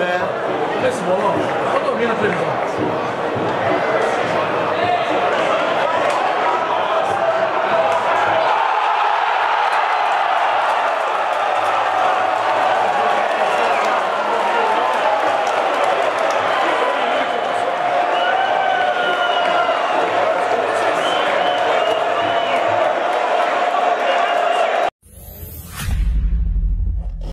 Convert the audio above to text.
ですもの、あとは見えくてるんです